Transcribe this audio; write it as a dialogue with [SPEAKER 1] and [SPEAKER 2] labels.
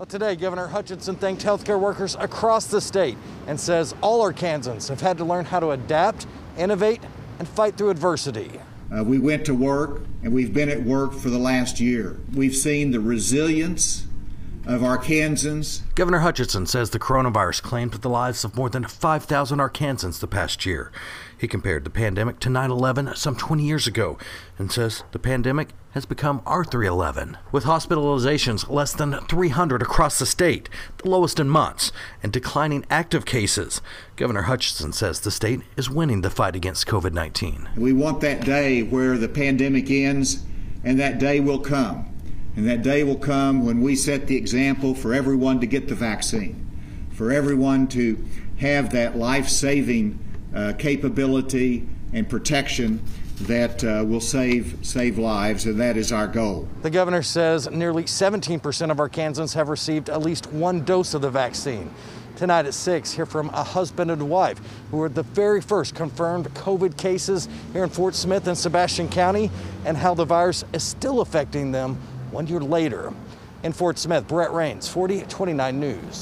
[SPEAKER 1] Well, today, Governor Hutchinson thanked healthcare workers across the state and says all Arkansans have had to learn how to adapt, innovate, and fight through adversity.
[SPEAKER 2] Uh, we went to work and we've been at work for the last year. We've seen the resilience of Arkansans.
[SPEAKER 1] Governor Hutchinson says the coronavirus claimed the lives of more than 5,000 Arkansans the past year. He compared the pandemic to 9 11 some 20 years ago and says the pandemic has become our 311, with hospitalizations less than 300 across the state, the lowest in months, and declining active cases. Governor Hutchinson says the state is winning the fight against COVID 19.
[SPEAKER 2] We want that day where the pandemic ends, and that day will come. And that day will come when we set the example for everyone to get the vaccine, for everyone to have that life saving uh, capability and protection that uh, will save save lives, and that is our goal.
[SPEAKER 1] The governor says nearly 17% of Arkansans have received at least one dose of the vaccine. Tonight at 6, hear from a husband and wife who were the very first confirmed COVID cases here in Fort Smith and Sebastian County and how the virus is still affecting them one year later. In Fort Smith, Brett Rains, 4029 News.